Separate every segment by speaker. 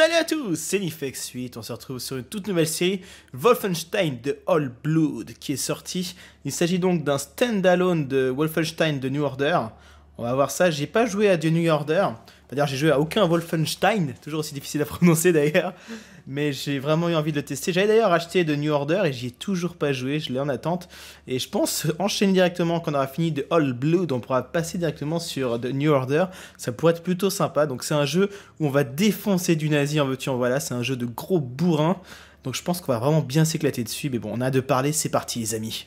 Speaker 1: Salut à tous, c'est Nifex8, on se retrouve sur une toute nouvelle série Wolfenstein de All Blood qui est sortie. Il s'agit donc d'un stand-alone de Wolfenstein de New Order. On va voir ça, j'ai pas joué à The New Order, c'est-à-dire j'ai joué à aucun Wolfenstein, toujours aussi difficile à prononcer d'ailleurs, mais j'ai vraiment eu envie de le tester. J'avais d'ailleurs acheté The New Order et j'y ai toujours pas joué, je l'ai en attente. Et je pense enchaîner directement quand on aura fini de All Blood, on pourra passer directement sur The New Order. Ça pourrait être plutôt sympa. Donc c'est un jeu où on va défoncer du nazi en veux-tu voilà. C'est un jeu de gros bourrin. Donc je pense qu'on va vraiment bien s'éclater dessus. Mais bon, on a de parler, c'est parti les amis.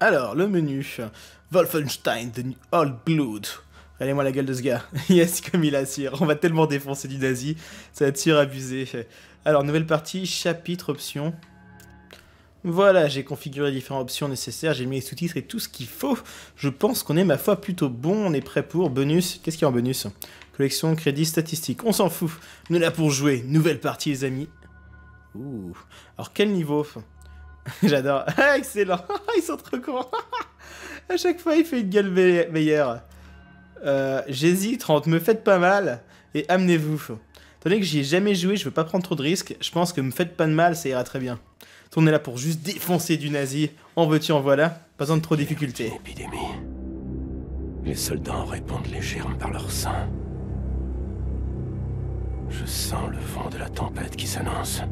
Speaker 1: Alors, le menu. Wolfenstein The All Blood. Regardez-moi la gueule de ce gars. yes, comme il assure. On va tellement défoncer du nazi. Ça va être surabusé. Alors, nouvelle partie, chapitre, options. Voilà, j'ai configuré les différentes options nécessaires, j'ai mis les sous-titres et tout ce qu'il faut. Je pense qu'on est, ma foi, plutôt bon. On est prêt pour bonus. Qu'est-ce qu'il y a en bonus? Collection, crédit, statistique. On s'en fout. On est là pour jouer. Nouvelle partie, les amis. Ouh. Alors, quel niveau? J'adore. excellent. Ils sont trop courants. à chaque fois, il fait une gueule meilleure. Euh, j'hésite entre me faites pas mal et amenez-vous. Tandis que j'y ai jamais joué, je veux pas prendre trop de risques. Je pense que me faites pas de mal, ça ira très bien. On est là pour juste défoncer du nazi. En veux-tu, en voilà. Pas besoin de trop de difficultés.
Speaker 2: Épidémie. Les soldats en répandent les germes par leur sang. Je sens le vent de la tempête qui s'annonce.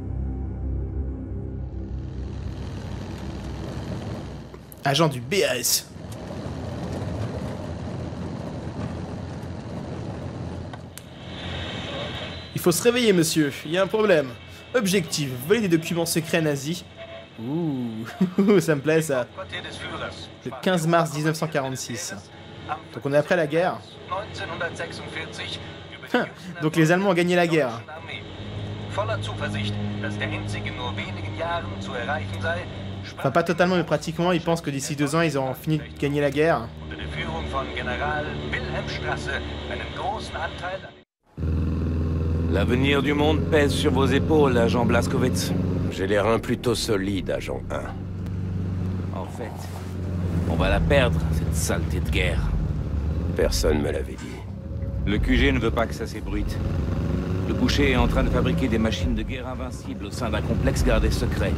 Speaker 1: Agent du BAS. Faut se réveiller, monsieur. Il y a un problème. Objectif, voler des documents secrets nazis. Ouh, ça me plaît ça. Le 15 mars 1946. Donc on est après la guerre. Donc les Allemands ont gagné la guerre. Enfin pas totalement mais pratiquement, ils pensent que d'ici deux ans ils auront fini de gagner la guerre.
Speaker 3: L'avenir du monde pèse sur vos épaules, agent Blaskowitz.
Speaker 2: J'ai les reins plutôt solides, agent 1.
Speaker 3: En fait, on va la perdre, cette saleté de guerre.
Speaker 2: Personne me l'avait dit.
Speaker 3: Le QG ne veut pas que ça s'ébruite. Le boucher est en train de fabriquer des machines de guerre invincibles au sein d'un complexe gardé secret.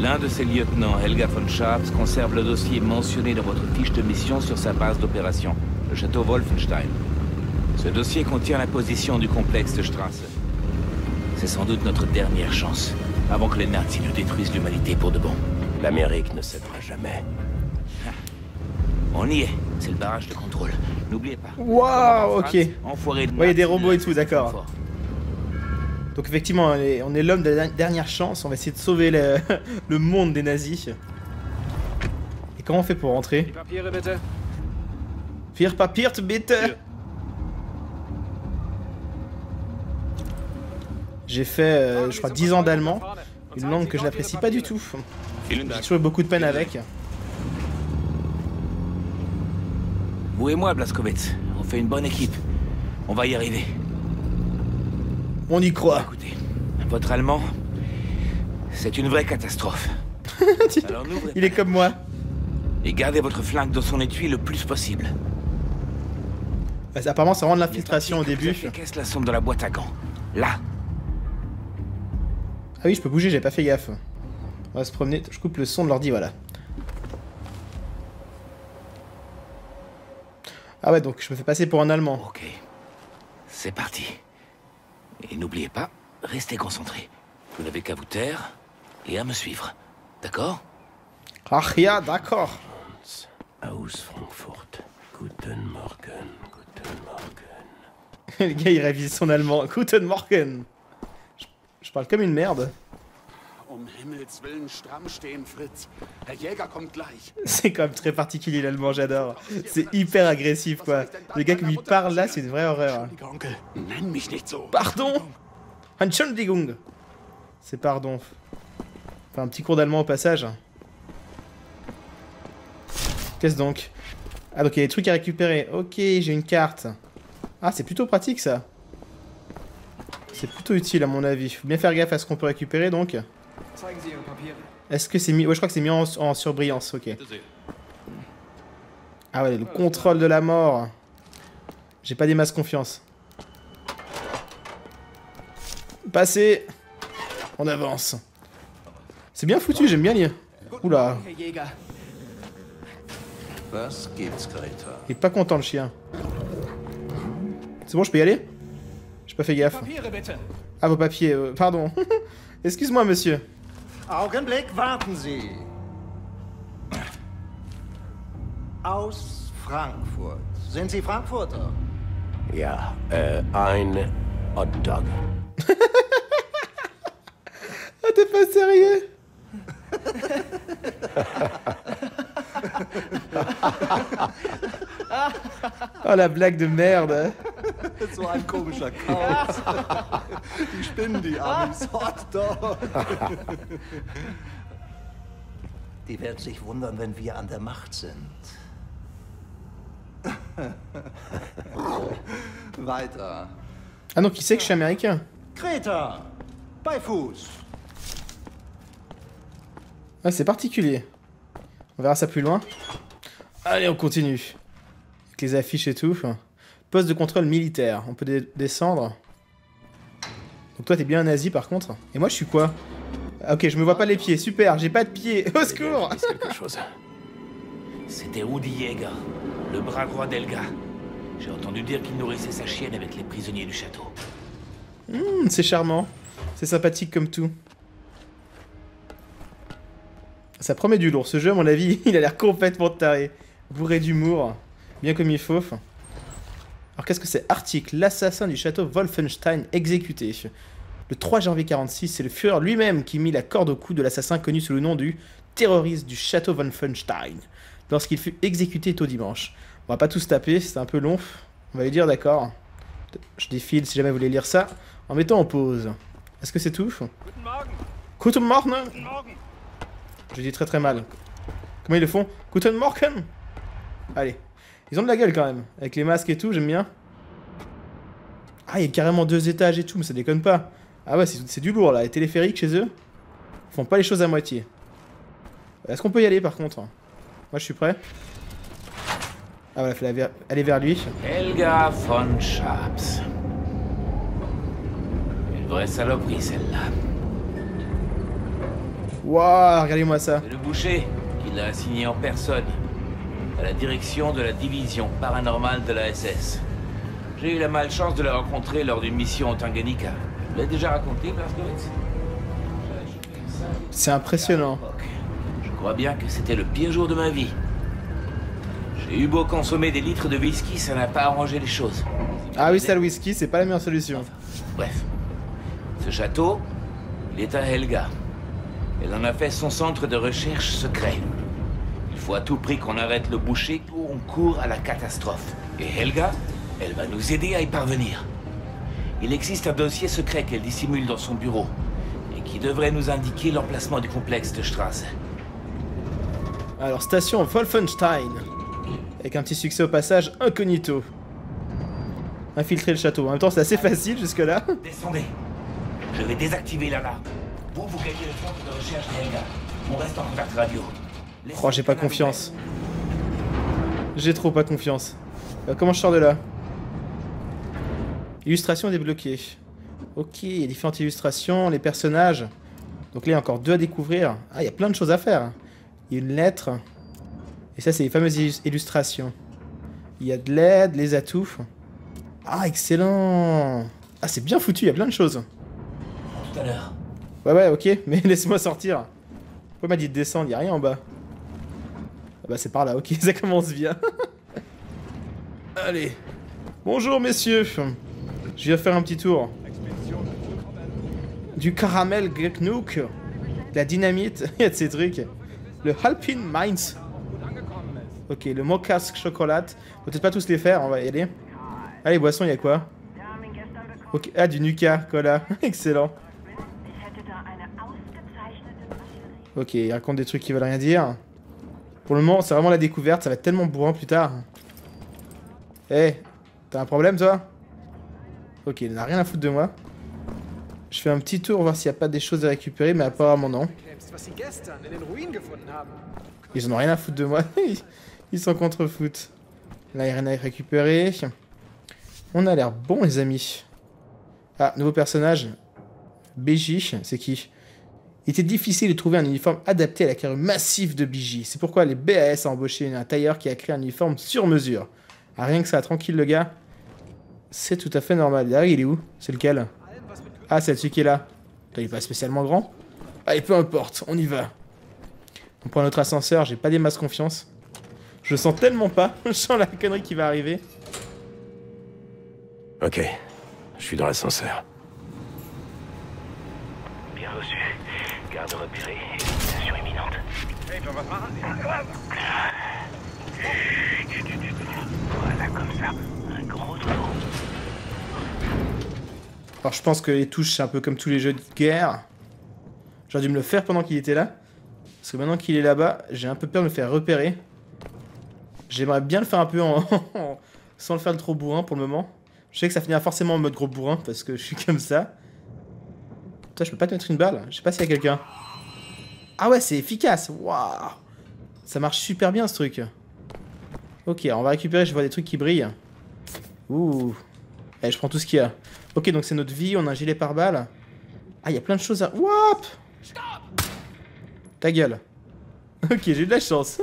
Speaker 3: L'un de ses lieutenants, Helga von Schaps, conserve le dossier mentionné dans votre fiche de mission sur sa base d'opération, le château Wolfenstein. Ce dossier contient la position du complexe de Strasse. C'est sans doute notre dernière chance, avant que les nazis ne détruisent l'humanité pour de bon.
Speaker 2: L'Amérique ne cédera jamais.
Speaker 3: On y est, c'est le barrage de contrôle. N'oubliez pas.
Speaker 1: Waouh, ok.
Speaker 3: Enfoiré de
Speaker 1: Ouais, il y a des robots et tout, d'accord. Donc effectivement, on est, l'homme de la dernière chance. On va essayer de sauver le, le monde des nazis. Et comment on fait pour rentrer? Vier Papier, bitte J'ai fait, euh, je crois, 10 ans d'allemand, une langue que je n'apprécie pas du tout. J'ai toujours eu beaucoup de peine avec.
Speaker 3: Vous et moi, Blaskowitz, on fait une bonne équipe. On va y arriver.
Speaker 1: On y croit.
Speaker 3: Écoutez, votre allemand, c'est une vraie catastrophe.
Speaker 1: Il est comme moi.
Speaker 3: Et gardez votre flingue dans son étui le plus possible.
Speaker 1: Bah, apparemment, ça rend de l'infiltration au début.
Speaker 3: Qu'est-ce la sonde dans la boîte à gants? Là,
Speaker 1: ah oui, je peux bouger, j'ai pas fait gaffe. On va se promener. Je coupe le son de l'ordi, voilà. Ah ouais, donc je me fais passer pour un Allemand.
Speaker 3: Ok. C'est parti. Et n'oubliez pas, restez concentrés. Vous n'avez qu'à vous taire et à me suivre. D'accord?
Speaker 1: Ah, ja, d'accord.
Speaker 2: Aus Frankfurt. Guten Morgen, guten Morgen.
Speaker 1: le gars, il révise son allemand. Guten Morgen. Je parle comme une merde.
Speaker 4: Um.
Speaker 1: C'est quand même très particulier l'allemand, j'adore. C'est hyper agressif, quoi. Le gars qui lui parle là, c'est une vraie horreur. Pardon? Entschuldigung C'est pardon. Enfin, un petit cours d'allemand au passage. Qu'est-ce donc? Ah, donc il y a des trucs à récupérer. Ok, j'ai une carte. Ah, c'est plutôt pratique, ça. C'est plutôt utile à mon avis. Faut bien faire gaffe à ce qu'on peut récupérer donc. Est-ce que c'est mis... Ouais, je crois que c'est mis en, surbrillance, ok. Ah ouais, le contrôle de la mort. J'ai pas des masses confiance. Passez On avance. C'est bien foutu, j'aime bien lire. Oula, il est pas content le chien. C'est bon, je peux y aller? J'ai pas fait gaffe. Ah, vos papiers, euh, pardon. Excuse-moi, monsieur.
Speaker 5: Augenblick, warten Sie. Aus Frankfurt. Sind Sie Frankfurter?
Speaker 2: Ja, äh, ein Hotdog.
Speaker 1: Ah, t'es pas sérieux? Oh la blague de merde
Speaker 5: So ein komischer Kauz. die spinnen die Amis. Hotdog. Die werden sich wundern, wenn wir an der Macht sind. Weiter.
Speaker 1: Ah donc il sait que je suis américain
Speaker 5: Greta, bei Fuß.
Speaker 1: Ah c'est particulier. On verra ça plus loin. Allez on continue. Avec les affiches et tout. Poste de contrôle militaire. On peut dé- descendre. Donc toi t'es bien un nazi par contre. Et moi je suis quoi? Ah, Ok je me vois pas les pieds. Super j'ai pas de pieds. Au secours
Speaker 2: Ist quelque chose.
Speaker 3: C'était Woody Yeager, le bras droit d'Elga. J'ai entendu dire qu'il nourrissait sa chienne avec les prisonniers du château.
Speaker 1: Hmm, C'est charmant. C'est sympathique comme tout. Ça promet du lourd. Ce jeu, à mon avis, il a l'air complètement taré. Bourré d'humour. Bien comme il faut. Alors qu'est-ce que c'est Article. L'assassin du château Wolfenstein exécuté? Le 3 janvier 46, c'est le Führer lui-même qui mit la corde au cou de l'assassin connu sous le nom du terroriste du château Wolfenstein. Lorsqu'il fut exécuté tôt dimanche. On va pas tous taper, c'est un peu long. On va lui dire d'accord? Je défile si jamais vous voulez lire ça en mettant en pause. Est-ce que c'est tout?
Speaker 6: Guten Morgen.
Speaker 1: Guten Morgen
Speaker 6: Guten Morgen.
Speaker 1: Je dis très très mal. Comment ils le font? Guten Morgen Allez. Ils ont de la gueule quand même. Avec les masques et tout, j'aime bien. Ah, il y a carrément deux étages et tout, mais ça déconne pas. Ah ouais, c'est du lourd là. Les téléphériques chez eux, ils font pas les choses à moitié. Est-ce qu'on peut y aller par contre? Moi je suis prêt. Ah voilà, faut ver- aller vers lui.
Speaker 3: Helga von Schaps. Une vraie saloperie, celle-là.
Speaker 1: Waouh, regardez-moi ça.
Speaker 3: C'est le boucher qui l'a assigné en personne à la direction de la division paranormale de la SS. J'ai eu la malchance de la rencontrer lors d'une mission au Tanganyika. Je l'ai déjà raconté, Blaskowitz?
Speaker 1: C'est impressionnant.
Speaker 3: Je crois bien que c'était le pire jour de ma vie. J'ai eu beau consommer des litres de whisky, ça n'a pas arrangé les choses.
Speaker 1: Ah oui, ça le whisky, c'est pas la meilleure solution.
Speaker 3: Bref. Ce château, il est à Helga. Elle en a fait son centre de recherche secret. Il faut à tout prix qu'on arrête le boucher ou on court à la catastrophe. Et Helga, elle va nous aider à y parvenir. Il existe un dossier secret qu'elle dissimule dans son bureau et qui devrait nous indiquer l'emplacement du complexe de Strasse.
Speaker 1: Alors, station Wolfenstein. Avec un petit succès au passage, incognito. Infiltrer le château. En même temps, c'est assez facile jusque-là.
Speaker 3: Descendez. Je vais désactiver l'alarme. Vous, vous gagnez le centre de recherche de Helga. On reste en contact radio.
Speaker 1: Oh, j'ai pas confiance. J'ai trop pas confiance. Euh, comment je sors de là? Illustration débloquée. Ok, il y a différentes illustrations, les personnages. Donc là, il y a encore deux à découvrir. Ah, il y a plein de choses à faire. Il y a une lettre. Et ça, c'est les fameuses illus- illustrations. Il y a de l'aide, les atouts. Ah, excellent Ah, c'est bien foutu, il y a plein de choses.
Speaker 3: Tout à l'heure.
Speaker 1: Ouais, ouais, ok, mais laisse-moi sortir. Pourquoi m'a dit de descendre Il a rien en bas. Ah bah c'est par là, ok, ça commence bien. Allez. Bonjour messieurs. Je viens faire un petit tour. Du caramel Geknook. La dynamite, il y a de ces trucs. Le Alpine Mines. Ok, le Mocha's Chocolat. Peut-être pas tous les faire, on va y aller. Allez, boissons, il y a quoi? Ah, du Nuka, Cola. Excellent. Ok, il raconte des trucs qui veulent rien dire. Pour le moment, c'est vraiment la découverte, ça va être tellement bourrant plus tard. Eh, t'as un problème toi? Ok, il n'a rien à foutre de moi. Je fais un petit tour, voir s'il n'y a pas des choses à récupérer, mais apparemment non. Ils en ont rien à foutre de moi. Ils- s'en contrefoutent. Là, il rien à. On a l'air bon, les amis. Ah, nouveau personnage. BJ, c'est qui? Il était difficile de trouver un uniforme adapté à la carrure massive de BJ. C'est pourquoi les BAS a embauché un tailleur qui a créé un uniforme sur mesure. Ah, rien que ça, tranquille le gars. C'est tout à fait normal. Derrière, il est où? C'est lequel? Ah, c'est celui qui est là. Il est pas spécialement grand. Allez, peu importe, on y va. On prend notre ascenseur, j'ai pas des masses confiance. Je le sens tellement pas, je sens la connerie qui va arriver.
Speaker 2: Ok, je suis dans l'ascenseur.
Speaker 3: Bien reçu. Garde repérée et élimination imminente. Voilà comme ça. Un gros trou.
Speaker 1: Alors je pense que les touches, c'est un peu comme tous les jeux de guerre. J'aurais dû me le faire pendant qu'il était là. Parce que maintenant qu'il est là-bas, j'ai un peu peur de me faire repérer. J'aimerais bien le faire un peu en... sans le faire trop bourrin pour le moment. Je sais que ça finira forcément en mode gros bourrin parce que je suis comme ça. Putain, je peux pas te mettre une balle. Je sais pas s'il y a quelqu'un. Ah ouais, c'est efficace. Waouh. Ça marche super bien ce truc. Ok, on va récupérer. Je vois des trucs qui brillent. Ouh. Eh, je prends tout ce qu'il y a. Ok, donc c'est notre vie. On a un gilet pare-balles. Ah, il y a plein de choses à... Woup Ta gueule. Ok, j'ai eu de la chance.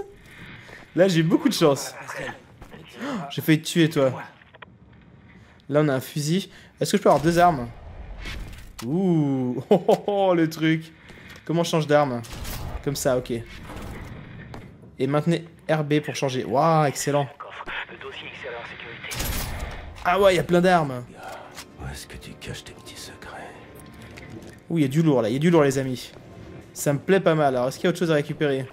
Speaker 1: Là, j'ai beaucoup de chance. J'ai failli te tuer, toi. Là, on a un fusil. Est-ce que je peux avoir deux armes? Ouh oh, oh, oh, le truc Comment on change d'arme Comme ça, ok. Et maintenez RB pour changer. Waouh, excellent.
Speaker 3: Coffre. Le dossier XLR en sécurité.
Speaker 1: Ah ouais, il y a plein d'armes.
Speaker 2: Où est-ce que tu caches tes petits secrets
Speaker 1: Ouh, il y a du lourd, là. Il y a du lourd, les amis. Ça me plaît pas mal. Alors, est-ce qu'il y a autre chose à récupérer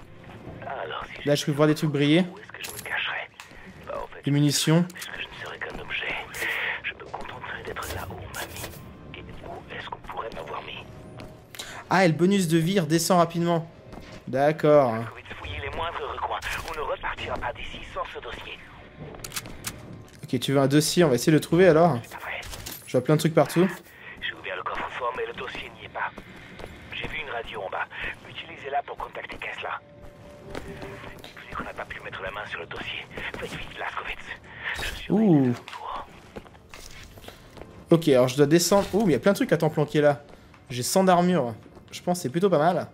Speaker 1: Là, je peux voir des trucs briller.
Speaker 3: Où est-ce
Speaker 1: Ah, et le bonus de vie redescend rapidement. D'accord.
Speaker 3: Vous.
Speaker 1: Ok, tu veux un dossier On va essayer de le trouver alors. Je vois plein de trucs partout.
Speaker 3: J'ai ouvert le coffre-fort, mais le dossier n'y est pas. J'ai vu une radio en bas. Utilisez-la pour contacter Kessler. Vu qu'on n'a pas pu mettre la main sur le dossier, faites vite, suis
Speaker 1: Ouh. Ok, alors je dois descendre. Ouh, mais il y a plein de trucs à temps planqués là. J'ai 100 d'armure. Je pense que c'est plutôt pas mal.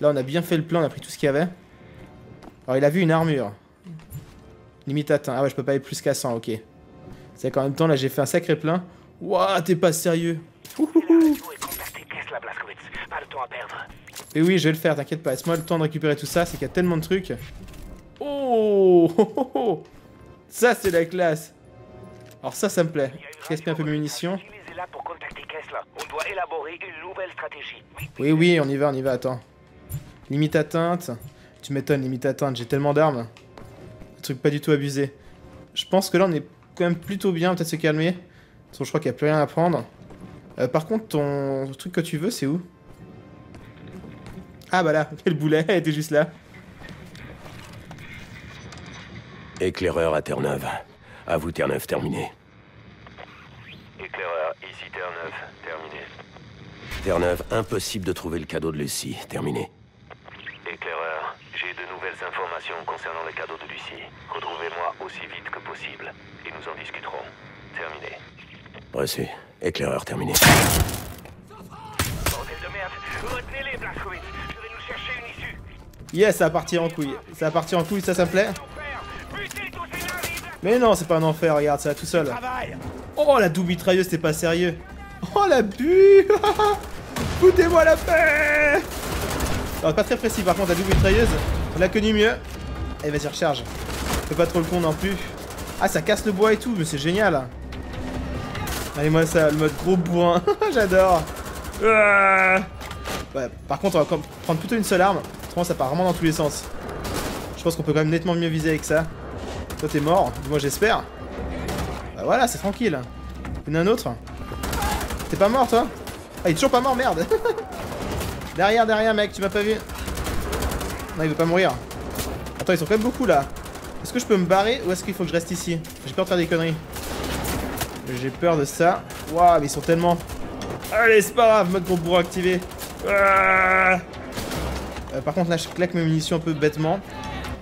Speaker 1: Là, on a bien fait le plein, on a pris tout ce qu'il y avait. Alors, il a vu une armure. Limite atteint. Ah ouais, je peux pas aller plus qu'à 100, ok. C'est qu'en même temps, là, j'ai fait un sacré plein. Ouah, t'es pas sérieux.
Speaker 3: et
Speaker 1: oui, je vais le faire, t'inquiète pas. Laisse-moi le temps de récupérer tout ça, c'est qu'il y a tellement de trucs. Oh, oh. Ça, c'est la classe. Alors ça, ça me plaît. Gaspille un peu mes munitions.
Speaker 3: Utilisez-la pour contacter Kessler. On doit élaborer une nouvelle stratégie. Oui,
Speaker 1: Oui, on y va, on y va, attends. Limite atteinte. Tu m'étonnes, limite atteinte, j'ai tellement d'armes. Un truc pas du tout abusé. Je pense que là, on est quand même plutôt bien, peut-être se calmer. Parce que je crois qu'il n'y a plus rien à prendre. Euh, par contre, ton truc que tu veux, c'est où? Ah bah là, quel boulet, elle était juste là.
Speaker 2: Éclaireur à Terre-Neuve. À vous, Terre-Neuve, terminé.
Speaker 3: Éclaireur, ici Terre-Neuve.
Speaker 2: Terre-Neuve, impossible de trouver le cadeau de Lucie. Terminé.
Speaker 3: Éclaireur, j'ai de nouvelles informations concernant le cadeau de Lucie. Retrouvez-moi aussi vite que possible et nous en discuterons. Terminé.
Speaker 2: Reçu. Éclaireur, terminé.
Speaker 3: Bordel de merde Retenez-les, Blaskowitz Je vais nous chercher une issue
Speaker 1: Yes, ça va partir en couille. Ça va partir en couille, ça, ça me plaît. Mais non, c'est pas un enfer, regarde, ça va tout seul. Oh, la double mitrailleuse, c'est pas sérieux. Oh, la bu Foutez-moi la paix Alors, pas très précis, par contre, la double mitrailleuse, on l'a connu mieux. Eh, vas-y, recharge. Fais pas trop le con non plus. Ah, ça casse le bois et tout, mais c'est génial. Allez, moi, ça, le mode gros bourrin. J'adore. Par contre, on va prendre plutôt une seule arme. Autrement, ça part vraiment dans tous les sens. Je pense qu'on peut quand même nettement mieux viser avec ça. Toi, t'es mort. Moi, j'espère. Bah voilà, c'est tranquille. Il y en a un autre? T'es pas mort, toi? Ah, il est toujours pas mort, merde. derrière, derrière, mec, tu m'as pas vu. Non, il veut pas mourir. Attends, ils sont quand même beaucoup, là. Est-ce que je peux me barrer ou est-ce qu'il faut que je reste ici? J'ai peur de faire des conneries. J'ai peur de ça. Waouh, mais ils sont tellement... Allez, c'est pas grave, mode gros bourreau activé. Euh, par contre, là, je claque mes munitions un peu bêtement.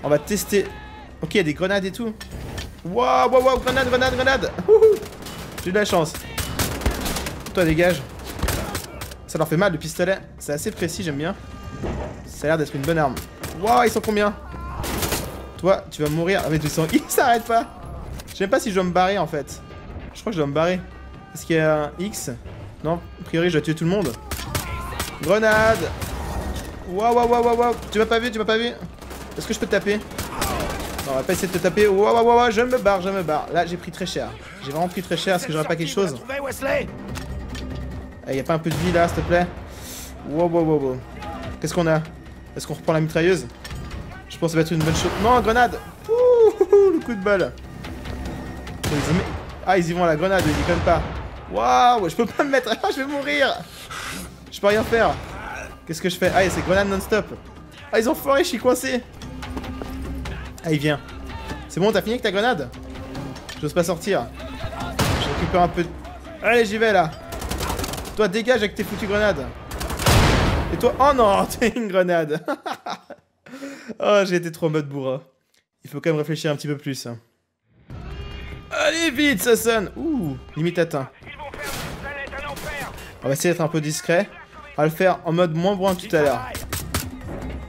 Speaker 1: On va tester... Ok, il y a des grenades et tout. Waouh, waouh, waouh, grenade, grenade, grenade J'ai de la chance. Toi, dégage. Ça leur fait mal le pistolet. C'est assez précis, j'aime bien. Ça a l'air d'être une bonne arme. Waouh, ils sont combien? Toi, tu vas mourir. Ah mais ils sont... Ils s'arrêtent pas Je sais pas si je dois me barrer en fait. Je crois que je dois me barrer. Est-ce qu'il y a un X? Non, a priori je dois tuer tout le monde. Grenade Waouh, waouh, waouh, waouh. Tu m'as pas vu, tu m'as pas vu Est-ce que je peux te taper? Non, on va pas essayer de te taper. Waouh, waouh, waouh, je me barre, je me barre. Là, j'ai pris très cher. J'ai vraiment pris très cher. Est-ce que j'aurais pas quelque chose? Eh, y a pas un peu de vie là, s'il te plaît? Wow, wow, wow, wow. Qu'est-ce qu'on a? Est-ce qu'on reprend la mitrailleuse? Je pense que ça va être une bonne chose. Non, grenade Ouh, le coup de balle. Y Ah, ils y vont à la grenade, ils déconnent pas. Waouh, je peux pas me mettre. Je vais mourir Je peux rien faire. Qu'est-ce que je fais? Ah, c'est grenade non-stop. Ah, ils ont foiré, je suis coincé. Ah, il vient. C'est bon, t'as fini avec ta grenade? J'ose pas sortir. Je récupère un peu de... Allez, j'y vais là. Toi, dégage avec tes foutues grenades. Et toi, oh non, t'es une grenade. oh, j'ai été trop en mode bourra. Il faut quand même réfléchir un petit peu plus. Allez, vite, ça sonne. Ouh, limite atteint. On va essayer d'être un peu discret. On va le faire en mode moins brun tout à l'heure.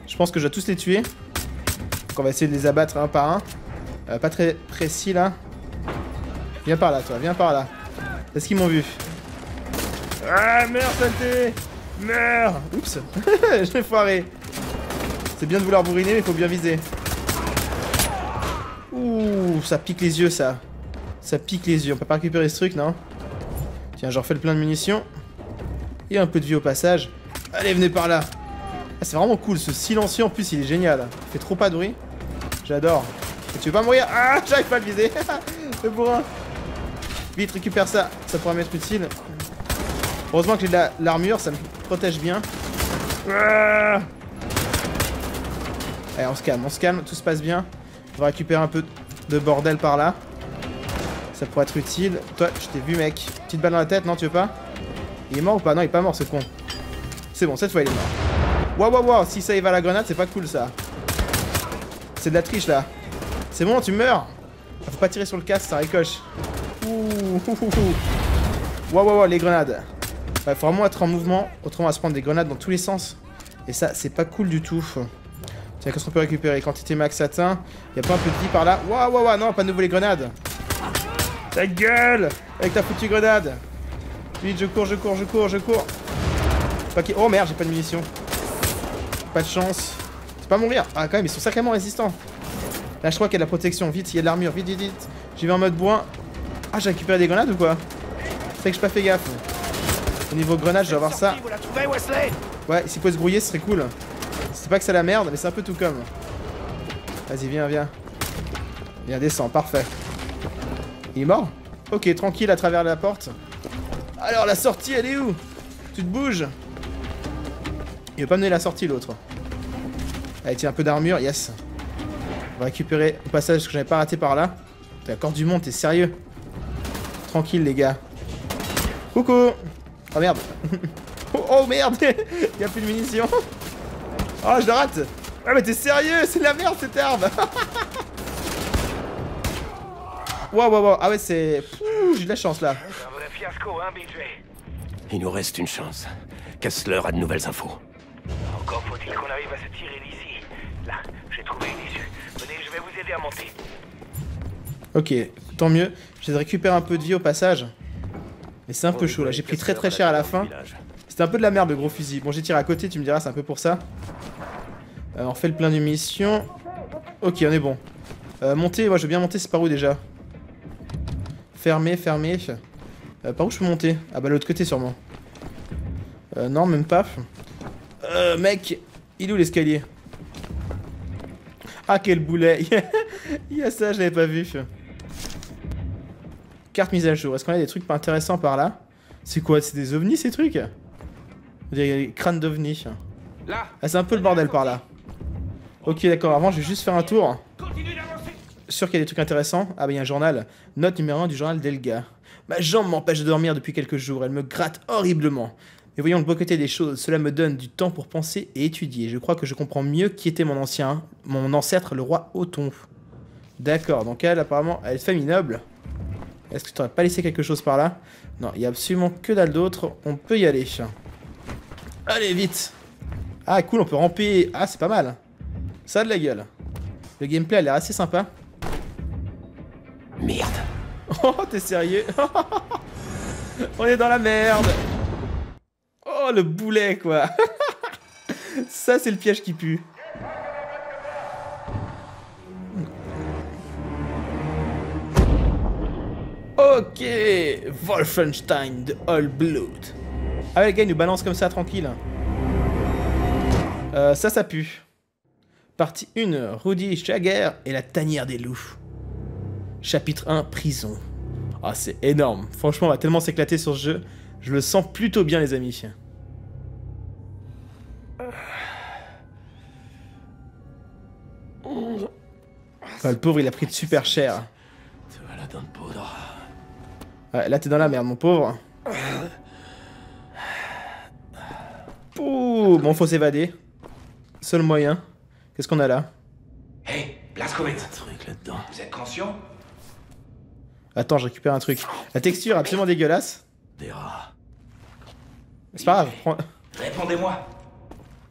Speaker 1: Je pense que je dois tous les tuer. Donc on va essayer de les abattre un par un. Euh, pas très précis là. Viens par là, toi, viens par là. Est-ce qu'ils m'ont vu? Ah, meurs, saleté Meurs Oups Je l'ai foiré. C'est bien de vouloir bourriner, mais faut bien viser. Ouh, ça pique les yeux, ça. Ça pique les yeux. On peut pas récupérer ce truc, non? Tiens, j'en refais le plein de munitions. Et un peu de vie au passage. Allez, venez par là. Ah, c'est vraiment cool, ce silencieux en plus, il est génial. Il fait trop pas de bruit. J'adore. Tu veux pas mourir? Ah, j'arrive pas à le viser. le bourrin. Vite, récupère ça. Ça pourra m'être utile. Heureusement que j'ai de la- l'armure, ça me protège bien. Ah Allez, on se calme, on se calme, tout se passe bien. On va récupérer un peu de bordel par là. Ça pourrait être utile. Toi, je t'ai vu, mec. Petite balle dans la tête, non, tu veux pas? Il est mort ou pas? Non, il est pas mort, ce con. C'est bon, cette fois, il est mort. Waouh, waouh, waouh, si ça y va à la grenade, c'est pas cool, ça. C'est de la triche, là. C'est bon, tu meurs. Faut pas tirer sur le casque, ça ricoche. Ouh, ouh, ouh. Waouh, waouh, waouh, les grenades. Ouais, faut vraiment être en mouvement, autrement on va se prendre des grenades dans tous les sens. Et ça, c'est pas cool du tout. Tiens, qu'est-ce qu'on peut récupérer? Quantité max atteint. Y a pas un peu de vie par là Waouh, waouh, waouh, non, pas de nouveau les grenades. Ta gueule Avec ta foutue grenade. Vite, je cours, je cours, je cours, je cours. Oh merde, j'ai pas de munitions. Pas de chance. C'est pas mourir. Ah, quand même, ils sont sacrément résistants. Là, je crois qu'il y a de la protection. Vite, il y a de l'armure. Vite, vite, vite. J'y vais en mode bourrin. Ah, j'ai récupéré des grenades ou quoi? C'est que j'ai pas fait gaffe. Au niveau grenade, je vais avoir ça. Ouais, s'il peut se grouiller, ce serait cool. C'est pas que c'est la merde, mais c'est un peu tout comme. Vas-y, viens, viens. Viens, descends, parfait. Il est mort? Ok, tranquille à travers la porte. Alors, la sortie, elle est où? Tu te bouges? Il veut pas mener la sortie, l'autre. Allez, tiens, un peu d'armure, yes. On va récupérer au passage que j'avais pas raté par là. T'as encore du monde, t'es sérieux? Tranquille, les gars. Coucou Oh merde Oh, oh, merde Il y a plus de munitions Oh, je le rate Ouais, mais t'es sérieux C'est de la merde, cette arme Waouh, waouh, waouh Ah ouais, c'est... J'ai de la chance, là.
Speaker 7: Un vrai fiasco, hein, BJ
Speaker 2: Il nous reste une chance. Kessler a de nouvelles infos.
Speaker 7: Encore faut-il qu'on arrive à se tirer d'ici. Là, j'ai trouvé une issue. Venez, je vais vous aider à monter.
Speaker 1: Ok, tant mieux. J'ai de récupérer un peu de vie au passage. Mais c'est un peu chaud, là. J'ai pris très très cher à la fin. C'était un peu de la merde, le gros fusil. Bon, j'ai tiré à côté, tu me diras, c'est un peu pour ça. Euh, on fait le plein de munitions. Ok, on est bon. Euh, monter, moi je veux bien monter, c'est par où déjà? Fermé, fermé. Euh, par où je peux monter? Ah bah l'autre côté sûrement. Euh, non, même pas. Euh, mec, il est où l'escalier? Ah, quel boulet Il y a ça, je l'avais pas vu. Carte mise à jour. Est-ce qu'on a des trucs pas intéressants par là C'est quoi C'est des ovnis ces trucs Il y a des crânes d'ovnis.
Speaker 6: Là
Speaker 1: Ah, c'est un peu le bordel par là. Ok, d'accord. Avant, je vais juste faire un tour. Sûr qu'il y a des trucs intéressants. Ah, bah, il y a un journal. Note numéro 1 du journal d'Elga. Ma jambe m'empêche de dormir depuis quelques jours. Elle me gratte horriblement. Mais voyons le beau côté des choses. Cela me donne du temps pour penser et étudier. Je crois que je comprends mieux qui était mon ancien, mon ancêtre, le roi Othon. D'accord. Donc elle, apparemment, elle est famille noble. Est-ce que tu n'aurais pas laissé quelque chose par là Non, il y a absolument que dalle d'autre. On peut y aller. Allez, vite Ah, cool, on peut ramper. Ah, c'est pas mal. Ça a de la gueule. Le gameplay a l'air assez sympa.
Speaker 2: Merde.
Speaker 1: Oh, t'es sérieux On est dans la merde Oh, le boulet, quoi Ça, c'est le piège qui pue. Ok Wolfenstein de All Blood. Ah ouais, les gars, ils nous balancent comme ça, tranquille. Euh, ça, ça pue. Partie 1, Rudy Jagger et la tanière des loups. Chapitre 1, prison. Ah, c'est énorme. Franchement, on va tellement s'éclater sur ce jeu. Je le sens plutôt bien, les amis. Ah, le pauvre, il a pris de super cher. Ouais, là, t'es dans la merde, mon pauvre. Ouh, bon, faut s'évader. Seul moyen. Qu'est-ce qu'on a là?
Speaker 7: Hey,
Speaker 2: Un truc là-dedans.
Speaker 7: vous êtes conscient?
Speaker 1: Attends, je récupère un truc. La texture est absolument dégueulasse.
Speaker 2: Des rats.
Speaker 1: C'est pas grave, prends...
Speaker 7: Répondez-moi.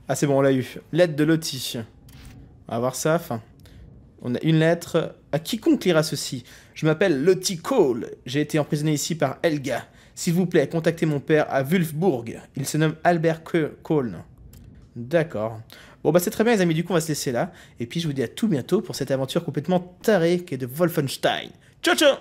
Speaker 1: Ah, c'est bon, on l'a eu. Lettre de Lottie. On va voir ça. Enfin, on a une lettre. À quiconque lira ceci. Je m'appelle Lottie Cole. J'ai été emprisonné ici par Helga. S'il vous plaît, contactez mon père à Wulfburg. Il se nomme Albert Cole. D'accord. Bon, bah c'est très bien, les amis. Du coup, on va se laisser là. Et puis, je vous dis à tout bientôt pour cette aventure complètement tarée qui est de Wolfenstein. Ciao, ciao